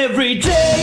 every day.